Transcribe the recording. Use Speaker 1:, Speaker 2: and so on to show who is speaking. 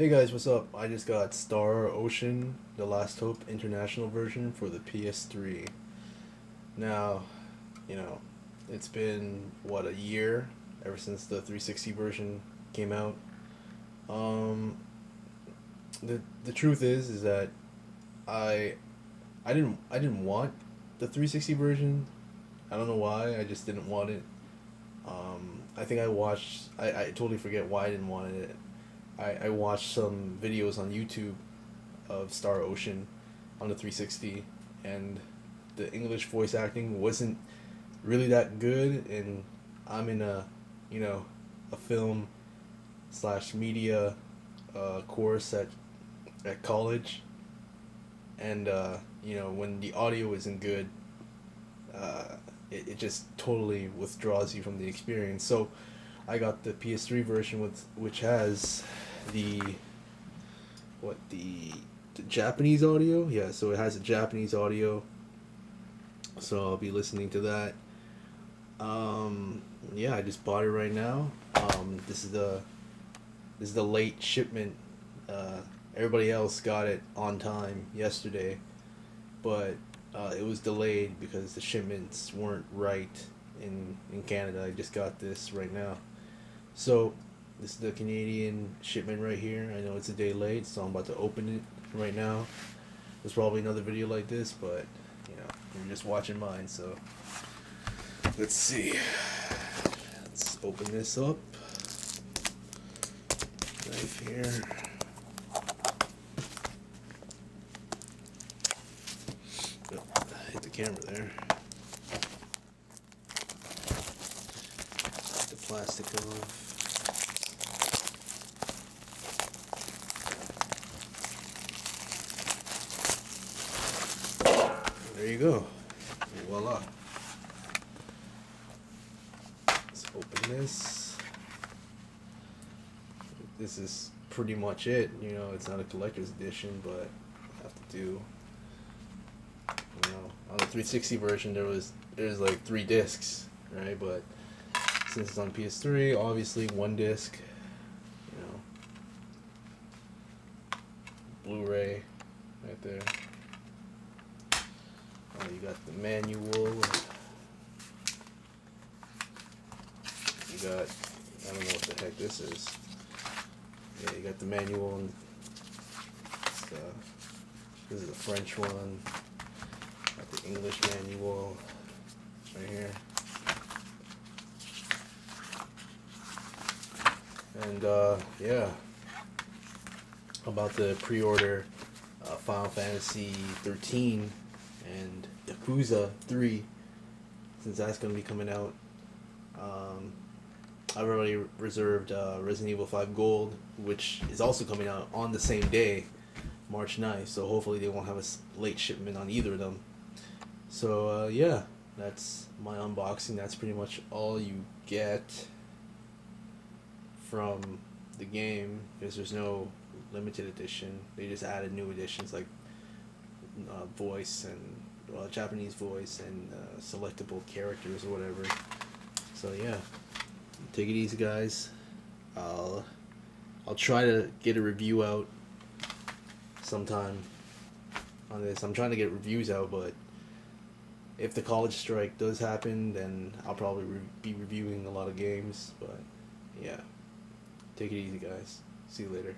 Speaker 1: Hey guys, what's up? I just got Star Ocean, The Last Hope International version for the PS3. Now, you know, it's been what a year ever since the 360 version came out. Um, the the truth is is that I I didn't I didn't want the 360 version. I don't know why. I just didn't want it. Um, I think I watched. I, I totally forget why I didn't want it. I, I watched some videos on YouTube of Star Ocean on the 360, and the English voice acting wasn't really that good. And I'm in a, you know, a film slash media uh, course at at college, and uh, you know when the audio isn't good, uh, it, it just totally withdraws you from the experience. So I got the PS3 version with which has the what the the Japanese audio. Yeah, so it has a Japanese audio. So I'll be listening to that. Um, yeah, I just bought it right now. Um, this is the this is the late shipment. Uh, everybody else got it on time yesterday, but uh, it was delayed because the shipments weren't right in in Canada. I just got this right now. So this is the Canadian shipment right here. I know it's a day late, so I'm about to open it right now. There's probably another video like this, but you know, you're just watching mine, so let's see. Let's open this up. Knife here. Hit the camera there. Take the plastic off. There you go. Voila. Let's open this. This is pretty much it. You know, it's not a collector's edition, but I have to do. You know, on the 360 version, there was there's like three discs, right? But since it's on PS3, obviously one disc. You know, Blu-ray, right there. You got the manual. You got, I don't know what the heck this is. Yeah, you got the manual. And uh, this is a French one. Got the English manual right here. And uh, yeah, about the pre-order uh, Final Fantasy 13 and Yakuza 3, since that's going to be coming out. Um, I've already reserved uh, Resident Evil 5 Gold, which is also coming out on the same day, March 9th, so hopefully they won't have a late shipment on either of them. So, uh, yeah, that's my unboxing. That's pretty much all you get from the game, because there's no limited edition. They just added new editions like uh, voice and uh, Japanese voice and uh, selectable characters or whatever. So yeah, take it easy, guys. I'll I'll try to get a review out sometime on this. I'm trying to get reviews out, but if the college strike does happen, then I'll probably re- be reviewing a lot of games. But yeah, take it easy, guys. See you later.